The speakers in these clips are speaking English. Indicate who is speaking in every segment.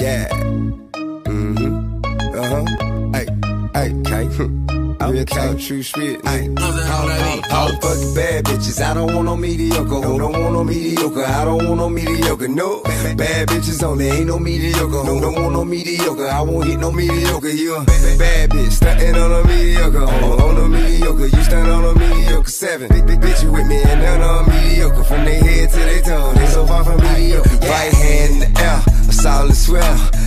Speaker 1: Yeah. Mm-hmm. Uh-huh. Hey, hey, okay. I'm real talk, true shit. Ay, all, all, all the fucking bad bitches. I don't want no mediocre. Who don't want no mediocre? I don't want no mediocre. No, bad bitches only. Ain't no mediocre. Who don't want no mediocre? I won't hit no mediocre. You a bad bitch, stunting on a mediocre. On, on a mediocre, you stunt on a mediocre. Seven, big, big bitch, you with me and none on mediocre. From their head to their toe, they so far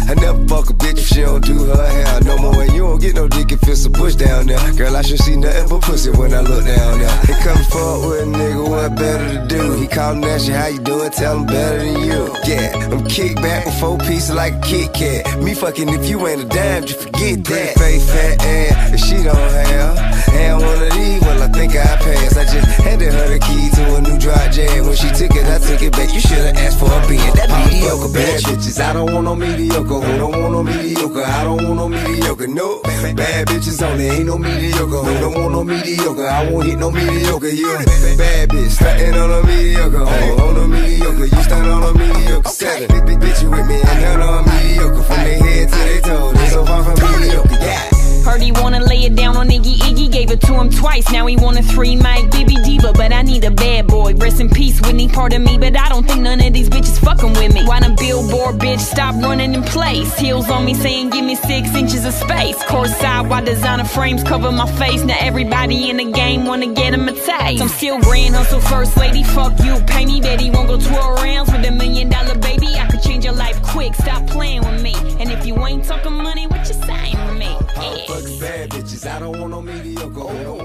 Speaker 1: I never fuck a bitch if she don't do her hair no more. And you don't get no dick if it's a bush down there. Girl, I should see nothing but pussy when I look down there. He come fuck with a nigga, what better to do? He callin' at you, how you doing? Tell him better than you. Yeah, I'm kick back with four pieces like a Kit Kat. Me fucking if you ain't a dime, you forget that. Face fat ass, if she don't have. And one of these, well, I think I pass. I just handed her the key to a new dry jam. When she took it, I took it back. You should've asked for a being that mediocre bad bitches. I don't want no mediocre. Who don't want no mediocre? I don't want no mediocre. No, bad bitches only. Ain't no mediocre. Who don't want no mediocre? I won't hit no mediocre. You a bad bitch, stunting on a mediocre. Oh, oh, on, on a mediocre, you stunt on a mediocre. Seven, big, big bitch, you with me and none on mediocre. From their head to their toes, they so far from mediocre. Yeah.
Speaker 2: Heard he wanna lay it down on Iggy Iggy, gave it to him twice. Now he want a three mic Bibi Diva, but I need a bad boy. Rest in peace, Whitney. Pardon me, but I don't think none of these bitches fucking with me. Wanna billboard, bitch? Stop running in place. Heels on me saying, give me six inches of space. Course side, why designer frames cover my face? Now everybody in the game wanna get him a taste. I'm still grand hustle first lady. Fuck you, pay me, bet he won't go 12 rounds with a million dollar baby. I could change your life quick. Stop playing with me. And if you ain't talking money, what you saying with me? Yeah. Fuck
Speaker 1: bad bitches. I don't want no mediocre.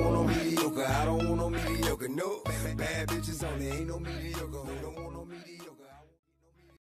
Speaker 1: No bad bitches only, ain't no mediocre. Don't want no